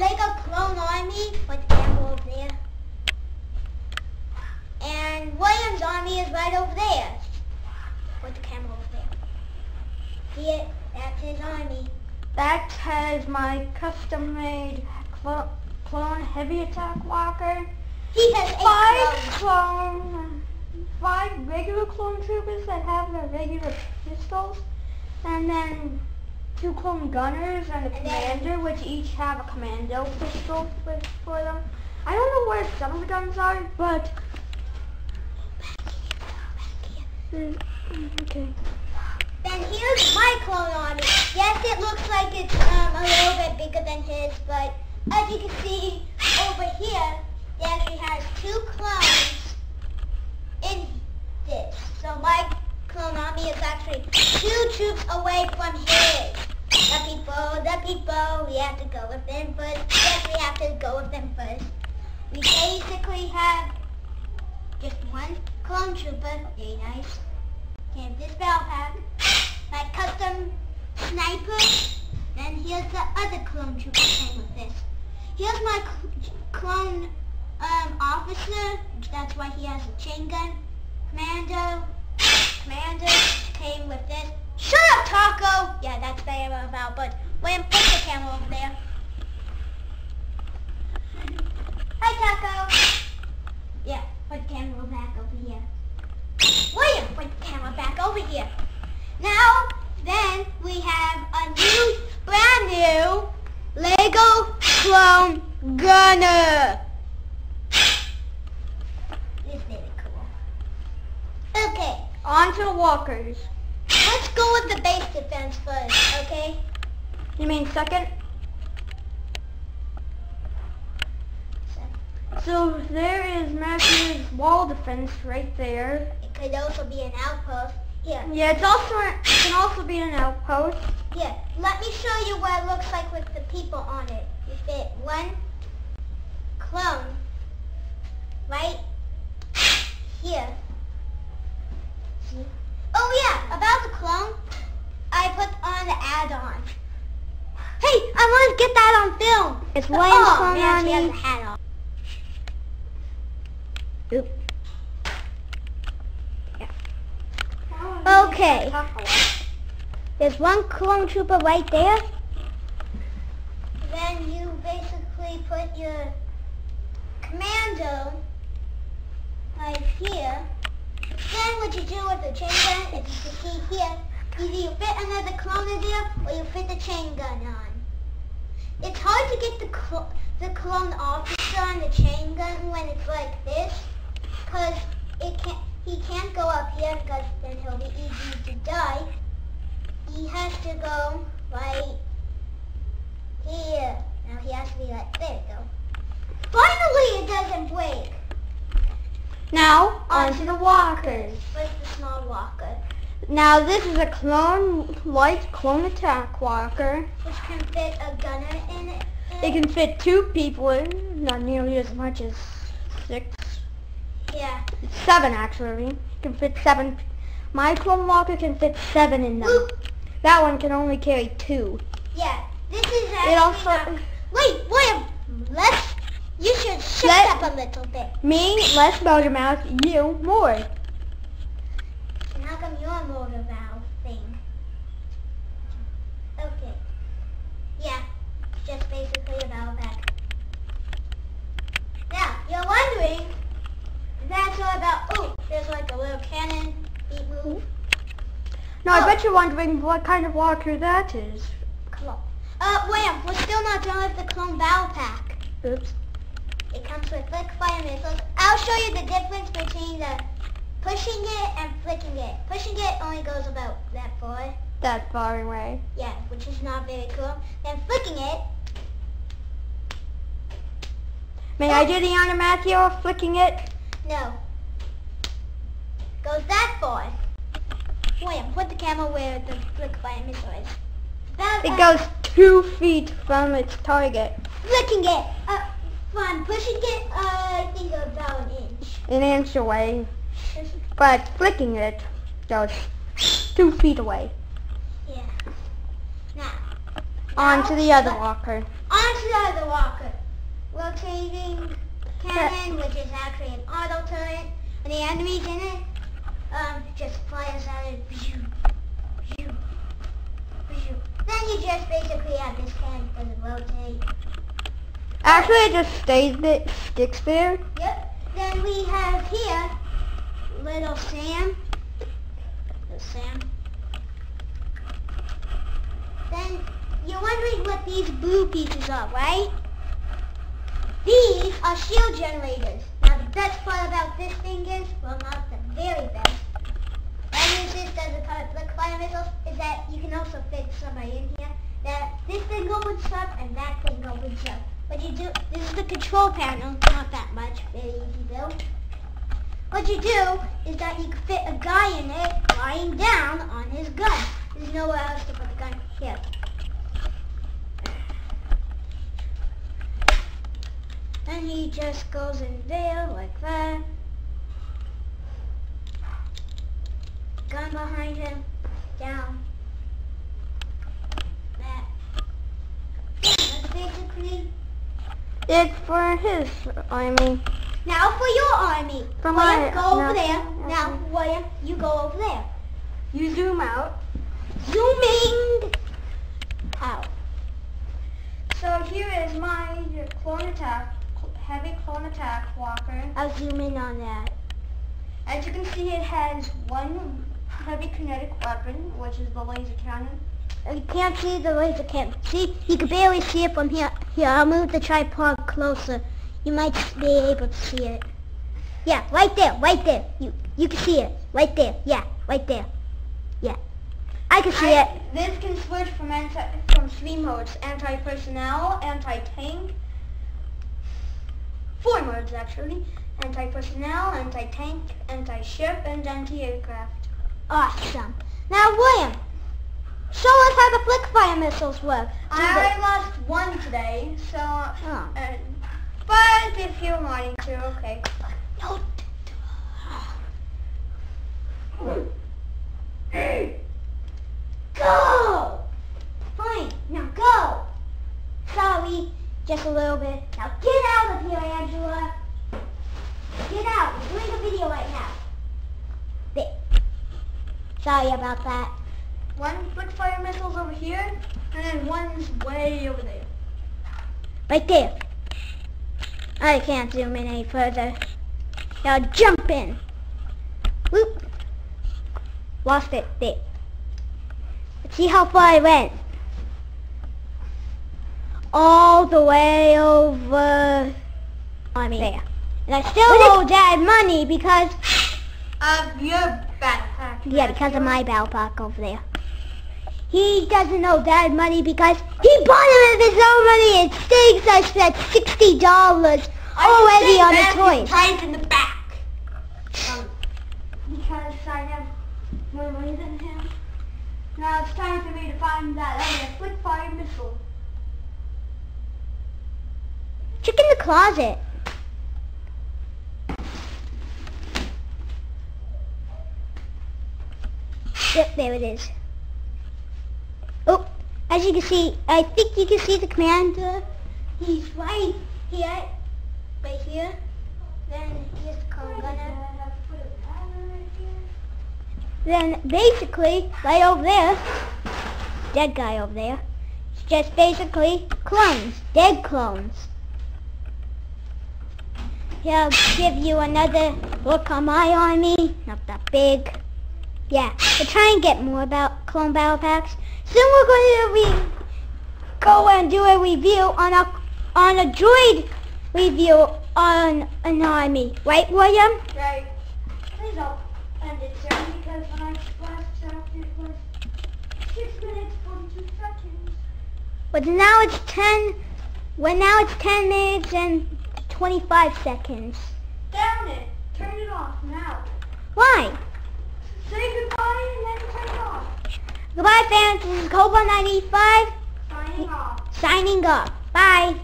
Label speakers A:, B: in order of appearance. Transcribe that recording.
A: Lego Clone Army, the camera over there. And William's army is right over there. Put the camera over there. See it? That's his army.
B: That has my custom-made clo- clone heavy attack walker.
A: He has eight
B: Five clone, five regular clone troopers that have their regular pistols, and then two clone gunners and a
A: And
B: commander, which each have a commando pistol for, for them. I don't know where some of the guns are, but Mm, okay.
A: Then here's my clone army. Yes, it looks like it's um, a little bit bigger than his, but as you can see over here, it actually has two clones in this. So my clone army is actually two troops away from his. The people, the people, we have to go with them first. Yes, we have to go with them first. We basically have just one clone trooper. Very nice. Have this battle pack. My custom sniper. Then here's the other clone trooper came with this. Here's my cl- clone um, officer. That's why he has a chain gun. Commando. Commander came with this. Shut up, Taco! Yeah, that's what I'm about, but William, put the camera over there. Hi, Taco. Yeah, put the camera back over here. William, put the camera back over here. Now, then, we have a new, brand new Lego Clone Gunner. It's very cool. Okay,
B: On to the walkers.
A: Go with the base defense first, okay?
B: You mean second?
A: So,
B: So there is Matthew's wall defense right there.
A: it could also be an outpost. Here,
B: Yeah, it's also it can also be an outpost.
A: here, let me show you what it looks like with the people on it. You fit one clone right here. See? Oh yeah, about the clone, I put on. Hey, I want to get that on film.
B: It's
A: oh,
B: William's clone
A: man, she has a hat on.
B: Oop.
A: Oh, okay. There's one clone trooper right there. Then you basically put your commando right here. Then what you do with the chain gun is you can see here, either you fit another clone in there or you fit the chain gun on. It's hard to get the cl- the clone officer on the chain gun when it's like this, because it can't. He can't go up here because then he'll be easy to die. He has to go right here. Now he has to be like, there go. Finally it doesn't break.
B: Now on to the walkers.
A: Where's the small walker?
B: Now this is a clone light clone attack walker.
A: Which can fit a gunner in it.
B: It can fit two people in, not nearly as much as six.
A: Yeah.
B: Seven actually. It can fit seven. My clone walker can fit seven in them. That one can only carry two.
A: Yeah. This is actually
B: It also
A: not- Wait, William. Let's... You should shut
B: Let-
A: up a little bit.
B: me less motor mouth, you more.
A: Come you're a motor valve thing? Okay. Yeah, just basically a battle pack. Now, you're wondering, that's all about, oh, there's like a little cannon, beat move,
B: No, I
A: Oh.
B: bet you're wondering what kind of walker that is.
A: clone. Uh, William, we're still not done with the clone battle pack.
B: Oops.
A: It comes with flick fire missiles. I'll show you the difference between the pushing it and flicking it. Pushing it only goes about that far.
B: That far away.
A: Yeah, which is not very cool. Then flicking it,
B: May I do the honor, Matthew, of flicking it?
A: no. Goes that far. William, put the camera where the flick missile is. That,
B: It
A: uh,
B: goes two feet from its target.
A: Flicking it, uh, fun. Pushing it, uh, I think about an inch.
B: An inch away. But flicking it goes two feet away.
A: Yeah. Now,
B: onto the other walker.
A: Onto the other walker. Rotating cannon, which is actually an auto turret, and the enemies in it um, just fires out of view, view, view. Then you just basically have this cannon doesn't rotate.
B: Actually, it just stays there, sticks there.
A: Yep. Then we have here little Sam. Little Sam. Then you're wondering what these blue pieces are, right? These are shield generators. Now the best part about this thing is, well not the very best, I use this of the fire missiles, is that you can also fit somebody in here. That this thing opens up and that thing opens up. What you do, this is the control panel, not that much, very easy build. What you do is that you can fit a guy in it lying down on his gun. There's nowhere else to put the gun here. And he just goes in there like that. Gun behind him, down. That. That's basically
B: It's for his army.
A: Now for your army.
B: For
A: William, go over
B: no.
A: there. Now, William, you go over there.
B: You zoom out.
A: Zooming out.
B: So here is my clone attack, heavy clone attack walker.
A: I'll zoom in on that.
B: As you can see, it has one heavy kinetic weapon, which is the laser cannon.
A: You can't see the laser cannon. See, you can barely see it from here. Here, I'll move the tripod closer. You might be able to see it. Yeah, right there, right there. You you can see it. Right there. Yeah, right there. Yeah. I can see
B: I-
A: it.
B: This can switch from anti from three modes: anti-personnel, anti-tank. Four modes actually: anti-personnel, anti-tank, anti-ship, and anti-aircraft.
A: Awesome. Now, William, show us how the flick fire missiles work. Do
B: I lost one today, so.
A: Oh.
B: Uh, but if you're wanting to, okay.
A: No. Go! Fine, now go! Sorry, just a little bit. Now get out of here, Angela! Get out, we're doing a video right now. Sorry about that.
B: One flick fire missile's over here, and then one's way over there.
A: Right there. I can't zoom in any further. Now jump in. Whoop. Lost it. There. Let's see how far I went. All the way over. I mean, there. And I still owe Dad money because,
B: Of your backpack.
A: yeah, because of my backpack over there. He doesn't owe Dad money because he bought it with his own money. and stinks. I spent sixty dollars already on the toys.
B: Right in the back. Um, because I have more money than him. Now it's time for me to find that other flick fire missile.
A: Check in the closet. Yep, there it is. As you can see, I think you can see the commander. He's right here, right here. Then here's the gunner. Then basically, right over there, dead guy over there, it's just basically clones, dead clones. Here, I'll give you another look on my army. Not that big. Yeah, we'll try and get more about clone battle packs. Soon we're going to re- go and do a review on a on a droid review on an army. Right, William?
B: Right. Please don't end it soon because when I last checked it was 6 minutes 42 seconds.
A: But now it's 10, well now it's 10 minutes and 25 seconds.
B: Down it. Turn it off now.
A: Why?
B: Say goodbye and then turn off.
A: Goodbye fans, this is Cobra95
B: Signing off.
A: signing off. Bye.